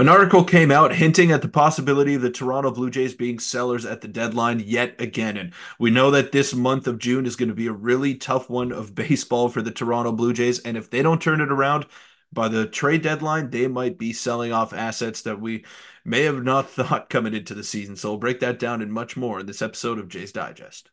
An article came out hinting at the possibility of the Toronto Blue Jays being sellers at the deadline yet again. And we know that this month of June is going to be a really tough one of baseball for the Toronto Blue Jays. And if they don't turn it around by the trade deadline, they might be selling off assets that we may have not thought coming into the season. So we'll break that down and much more in this episode of Jays Digest.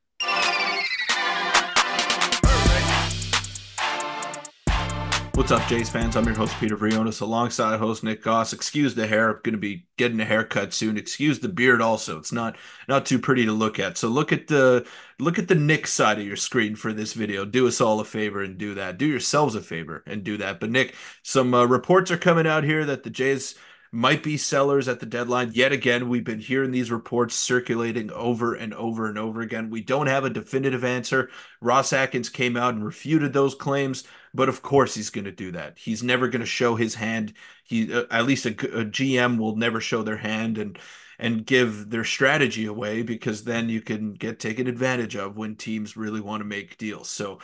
What's up, Jays fans? I'm your host, Peter Vryonis, alongside host Nick Gosse. Excuse the hair. I'm going to be getting a haircut soon. Excuse the beard also. It's not not too pretty to look at. So look at the look at the Nick side of your screen for this video. Do us all a favor and do that. Do yourselves a favor and do that. But Nick, some uh, reports are coming out here that the Jays might be sellers at the deadline. Yet again, we've been hearing these reports circulating over and over and over again. We don't have a definitive answer. Ross Atkins came out and refuted those claims. But of course, he's going to do that. He's never going to show his hand. He, uh, at least a, a GM, will never show their hand and and give their strategy away because then you can get taken advantage of when teams really want to make deals. So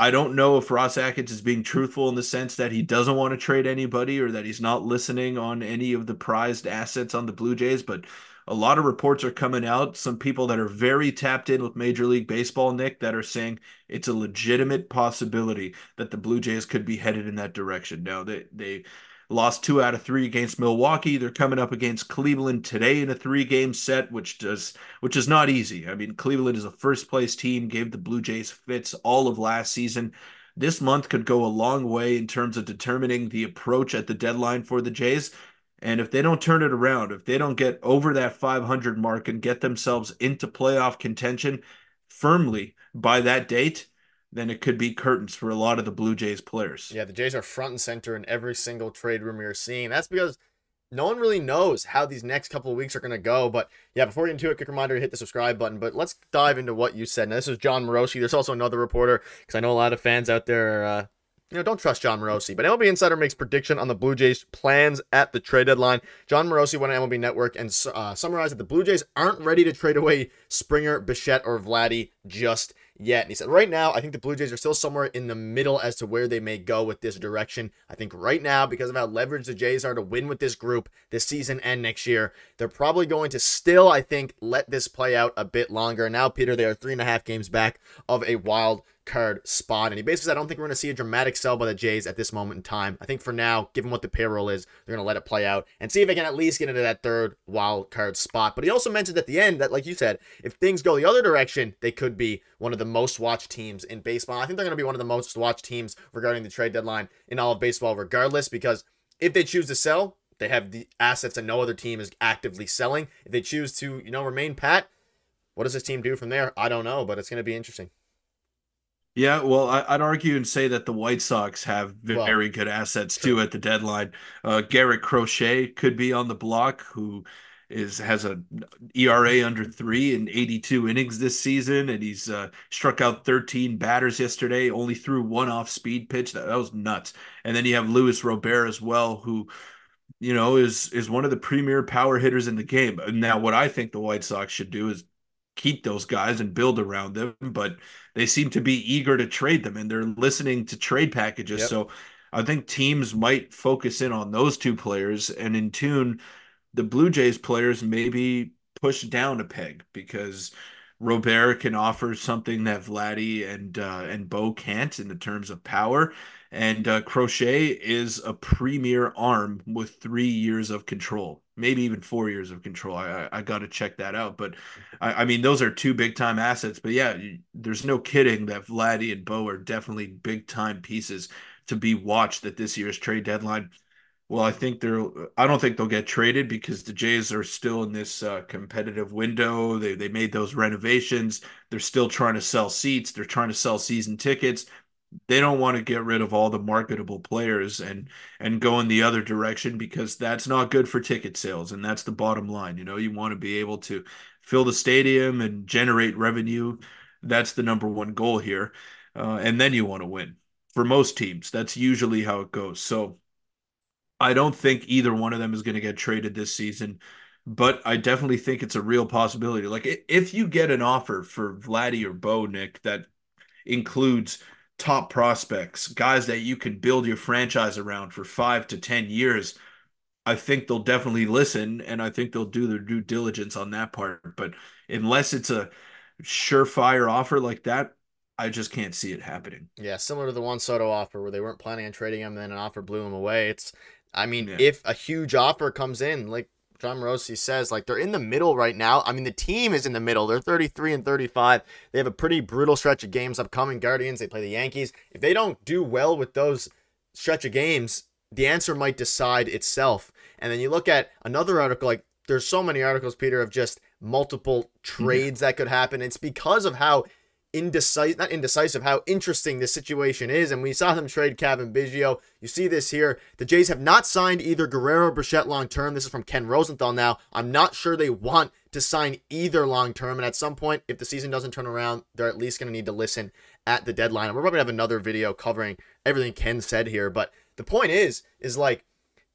I don't know if Ross Atkins is being truthful in the sense that he doesn't want to trade anybody or that he's not listening on any of the prized assets on the Blue Jays, but a lot of reports are coming out. Some people that are very tapped in with Major League Baseball, Nick, that are saying it's a legitimate possibility that the Blue Jays could be headed in that direction. Now they they lost two out of three against Milwaukee. They're coming up against Cleveland today in a three-game set, which does which is not easy. I mean, Cleveland is a first-place team, gave the Blue Jays fits all of last season. This month could go a long way in terms of determining the approach at the deadline for the Jays. And if they don't turn it around, if they don't get over that 500 mark and get themselves into playoff contention firmly by that date, then it could be curtains for a lot of the Blue Jays players. Yeah, the Jays are front and center in every single trade room you're seeing. That's because no one really knows how these next couple of weeks are going to go. But yeah, before we get into it, quick reminder to hit the subscribe button. But let's dive into what you said. Now, this is Jon Morosi. There's also another reporter because I know a lot of fans out there uh, you know, don't trust Jon Morosi. But MLB Insider makes prediction on the Blue Jays' plans at the trade deadline. Jon Morosi went on MLB Network and uh, summarized that the Blue Jays aren't ready to trade away Springer, Bichette, or Vladdy just yet. And he said, right now, I think the Blue Jays are still somewhere in the middle as to where they may go with this direction. I think right now, because of how leveraged the Jays are to win with this group this season and next year, they're probably going to still, I think, let this play out a bit longer. Now, Peter, they are three and a half games back of a wild card spot. And he basically said, I don't think we're going to see a dramatic sell by the Jays at this moment in time. I think for now, given what the payroll is, they're going to let it play out and see if they can at least get into that third wild card spot. But he also mentioned at the end that, like you said, if things go the other direction, they could be one of the most watched teams in baseball. I think they're going to be one of the most watched teams regarding the trade deadline in all of baseball, regardless, because if they choose to sell, they have the assets that no other team is actively selling. If they choose to, you know, remain pat, what does this team do from there? I don't know, but it's going to be interesting. Yeah, well, I, would argue and say that the White Sox have very well, good assets true. too at the deadline. Uh, Garrett Crochet could be on the block, who is has a ERA under three in 82 innings this season, and he's uh, struck out 13 batters yesterday. Only threw one off speed pitch. That, that was nuts. And then you have Luis Robert as well, who you know is is one of the premier power hitters in the game. Now, what I think the White Sox should do is keep those guys and build around them, but they seem to be eager to trade them and they're listening to trade packages. Yep. So I think teams might focus in on those two players and in tune the Blue Jays players maybe push down a peg because Robert can offer something that Vladdy and uh, and Bo can't in the terms of power. And uh, Crochet is a premier arm with three years of control maybe even four years of control. I I, I got to check that out. But I, I, mean, those are two big time assets. But yeah, there's no kidding that Vladdy and Bo are definitely big time pieces to be watched at this year's trade deadline. Well, I think they're. I don't think they'll get traded because the Jays are still in this uh, competitive window. They they made those renovations. They're still trying to sell seats. They're trying to sell season tickets they don't want to get rid of all the marketable players and and go in the other direction because that's not good for ticket sales and that's the bottom line you know? You want to be able to fill the stadium and generate revenue. That's the number one goal here uh, and then you want to win for most teams. That's usually how it goes. So i don't think either one of them is going to get traded this season but I definitely think it's a real possibility. Like if you get an offer for Vladdy or Bo Nick that includes top prospects, guys that you can build your franchise around for five to 10 years, I think they'll definitely listen and I think they'll do their due diligence on that part. But unless it's a surefire offer like that, I just can't see it happening. Yeah, similar to the Juan Soto offer where they weren't planning on trading him, and then an offer blew him away. It's, I mean, yeah. if a huge offer comes in, like Jon Morosi says, like they're in the middle right now. I mean, the team is in the middle. They're 33 and 35. They have a pretty brutal stretch of games upcoming. Guardians, they play the Yankees. If they don't do well with those stretch of games, the answer might decide itself. And then you look at another article, like there's so many articles, Peter, of just multiple trades yeah. that could happen. It's because of how indecisive, not indecisive, how interesting this situation is. And we saw them trade Cavan Biggio. You see this here. The Jays have not signed either Guerrero or Bichette long term. This is from Ken Rosenthal now. I'm not sure they want to sign either long term. And at some point, if the season doesn't turn around, they're at least going to need to listen at the deadline. And we're probably going to have another video covering everything Ken said here. But the point is, is like,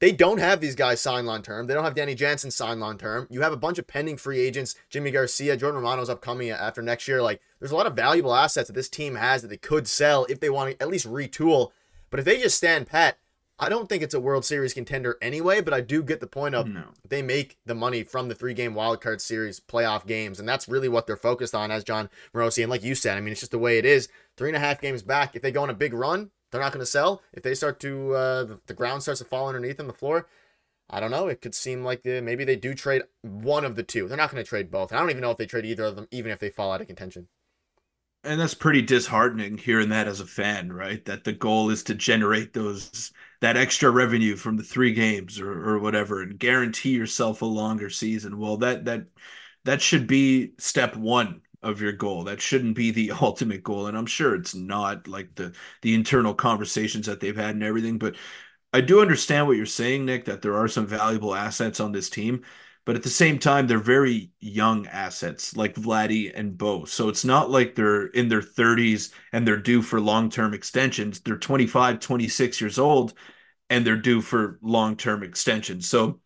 they don't have these guys signed long term. They don't have Danny Jansen signed long term. You have a bunch of pending free agents. Yimi Garcia, Jordan Romano's upcoming after next year. Like, there's a lot of valuable assets that this team has that they could sell if they want to at least retool. But if they just stand pat, I don't think it's a World Series contender anyway, but I do get the point of no. they make the money from the three game wildcard series playoff games, and that's really what they're focused on, as Jon Morosi. And like you said, I mean, it's just the way it is. Three and a half games back. If they go on a big run, they're not going to sell. If they start to uh, the, the, ground starts to fall underneath them, the floor. I don't know. It could seem like the, maybe they do trade one of the two. They're not going to trade both. I don't even know if they trade either of them, even if they fall out of contention. And that's pretty disheartening hearing that as a fan, right? That the goal is to generate those that extra revenue from the three games or, or whatever and guarantee yourself a longer season. Well, that that that should be step one of your goal. That shouldn't be the ultimate goal. And I'm sure it's not like the the internal conversations that they've had and everything. But I do understand what you're saying, Nick, that there are some valuable assets on this team. But at the same time, they're very young assets like Vladdy and Bo. So it's not like they're in their 30s and they're due for long term extensions. They're 25, 26 years old and they're due for long term extensions. So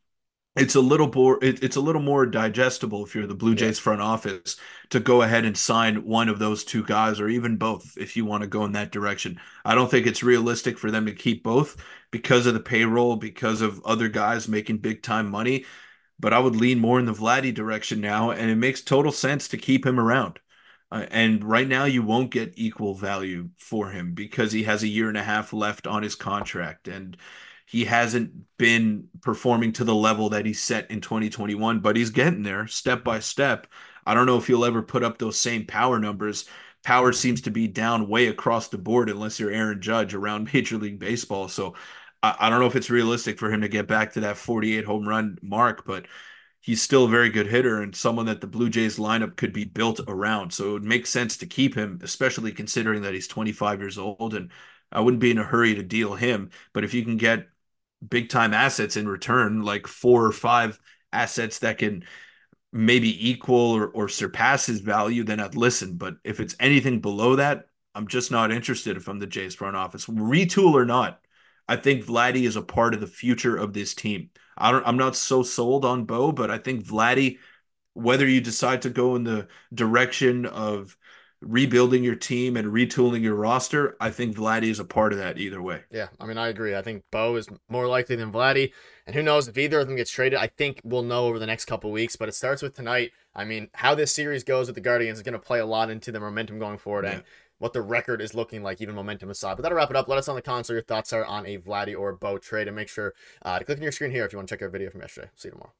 it's a little more it, it's a little more digestible if you're the Blue Jays yeah. front office to go ahead and sign one of those two guys or even both if you want to go in that direction. I don't think it's realistic for them to keep both because of the payroll, because of other guys making big time money. But I would lean more in the Vladdy direction now, and it makes total sense to keep him around. Uh, and right now, you won't get equal value for him because he has a year and a half left on his contract, and he hasn't been performing to the level that he set in 2021, but he's getting there step by step. I don't know if he'll ever put up those same power numbers. Power seems to be down way across the board unless you're Aaron Judge around Major League Baseball. So I, I don't know if it's realistic for him to get back to that 48 home run mark, but he's still a very good hitter and someone that the Blue Jays lineup could be built around. So it would make sense to keep him, especially considering that he's 25 years old. And I wouldn't be in a hurry to deal him. But if you can get big time assets in return, like four or five assets that can maybe equal or, or surpass his value, then I'd listen. But if it's anything below that, I'm just not interested if I'm the Jays front office. Retool or not, I think Vladdy is a part of the future of this team. I don't I'm not so sold on Bo, but I think Vladdy, whether you decide to go in the direction of rebuilding your team and retooling your roster, I think Vladdy is a part of that either way. Yeah, I mean, I agree. I think Bo is more likely than Vladdy. And who knows if either of them gets traded? I think we'll know over the next couple weeks, but it starts with tonight. I mean, how this series goes with the Guardians is going to play a lot into the momentum going forward yeah. and what the record is looking like, even momentum aside. But that'll wrap it up. Let us know on the console your thoughts are on a Vladdy or Bo trade. And make sure uh, to click on your screen here if you want to check our video from yesterday. See you tomorrow.